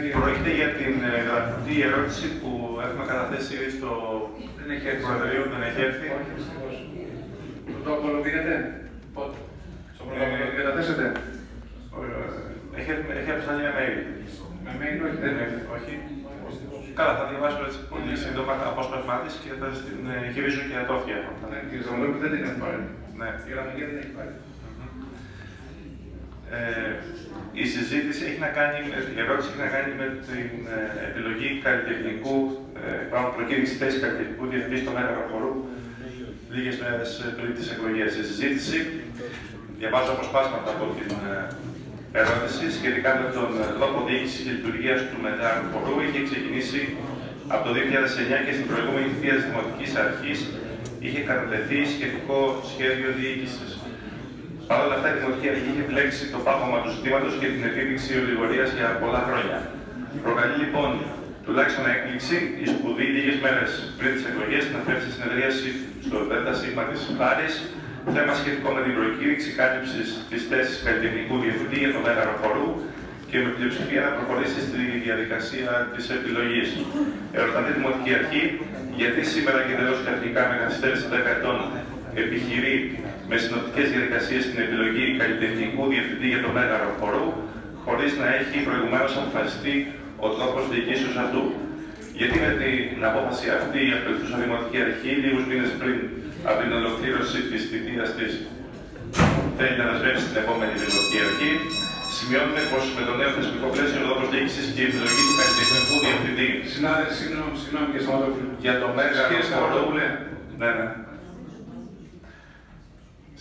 κύριε. Πρόκειται για την ε, γραπτή ερώτηση που έχουμε καταθέσει στο Δεν έχει έρθει. Προεδρείο, δεν έχει έρθει. Όχι, δυστυχώς. Το πρωτόκολλο πήρατε. Πότε; Στο πρωτόκολλο Ε, το καταθέσατε; Έχει, έρθει- έχει αποσταλεί ένα mail. Με mail όχι, δεν Δεν έχει. έχει, όχι. Καλά, θα διαβάσω έτσι πολύ σύντομα το απόσπασμά της και θα την ε, γυρίζω και ατόφια. Ναι, Κύριε Ζαμολόπουλο δεν την έχει πάρει. Ναι. Η γραμματεία δεν έχει πάρει; Ε, η συζήτηση έχει να κάνει, με- η ερώτηση έχει να κάνει με την ε, επιλογή καλλιτεχνικού, ε, πάνω προκήρυξη θέση καλλιτεχνικού διευθυντή στο Μέγαρο Χορού λίγες μέρες πριν τις εκλογές. Η συζήτηση, διαβάζω αποσπάσματα από την ε, ερώτηση σχετικά με τον ε, τρόπο διοίκησης και λειτουργίας του Μεγάρου Χορού, είχε ξεκινήσει από το 2009 και στην προηγούμενη θητεία της Δημοτικής Αρχής είχε κατατεθεί σχετικό σχέδιο διοίκησης. Παρ' όλα αυτά, η Δημοτική Αρχή είχε επιλέξει το πάγωμα του ζητήματος και την επίδειξη ολιγορίας για πολλά χρόνια. Προκαλεί λοιπόν τουλάχιστον έκπληξη η σπουδή λίγες μέρες πριν τις εκλογές να φέρει στη συνεδρίαση στο ΔΣ της Χάρης θέμα σχετικό με την προκήρυξη κάλυψης της θέσης καλλιτεχνικού διευθυντή για το μέγαρο χορού και με πλειοψηφία να προχωρήσει στη διαδικασία της επιλογής. Ερωτάται η Δημοτική Αρχή γιατί σήμερα και εντελώς καθηγικά με καθυστέρηση 10 ετών επιχειρεί με συνοπτικές διαδικασίες την επιλογή καλλιτεχνικού διευθυντή για το μέγαρο χορού, χωρίς να έχει προηγουμένως αποφασιστεί ο τρόπος διοικήσεως αυτού. Γιατί με την απόφαση αυτή η απελθούσα Δημοτική Αρχή, λίγους μήνες πριν από την ολοκλήρωση της θητείας της, θέλει να δεσμεύσει την επόμενη Δημοτική Αρχή, σημειώνουμε πως με το νέο θεσμικό πλαίσιο ο τρόπος διοίκησης και η επιλογή του καλλιτεχνικού διευθυντή Συνάδελφοι, συγγνώμη, συγγνώμη κύριε Σαματόπουλο. για το μέγαρο Κύριε χορό. Σαματόπουλε, Ναι, ναι.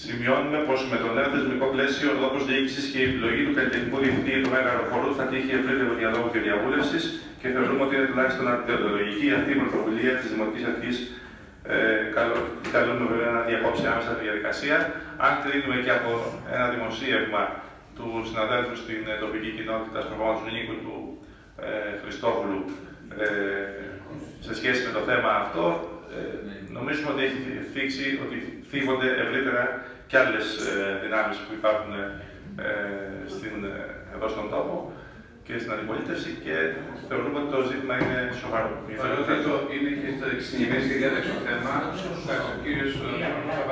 Σημειώνουμε πως με το νέο θεσμικό πλαίσιο ο τρόπο διοίκησης και η επιλογή του καλλιτεχνικού διευθυντή για το μέγαρο χορού θα τύχει ευρύτερο διαλόγου και διαβούλευσης και θεωρούμε ότι είναι τουλάχιστον αντιοντολογική αυτή η πρωτοβουλία της Δημοτικής Αρχής. Ε, καλό, καλούμε βέβαια να διακόψει άμεσα τη διαδικασία. Αν κρίνουμε και από ένα δημοσίευμα του συναδέλφου στην ε, τοπική κοινότητα στον πρόγραμμα του Νίκου του ε, Χριστόπουλου ε, σε σχέση με το θέμα αυτό, ε, νομίζουμε ότι έχει θίξει ότι θίγονται ευρύτερα και άλλες δυνάμεις που υπάρχουν ε, στην, ε, εδώ στον τόπο και στην αντιπολίτευση και θεωρούμε ότι το ζήτημα είναι σοβαρό. θεωρώ ότι αυτό είναι και στην ημερήσια διάταξη το θέμα. Εντάξει, ο κύριος, ε,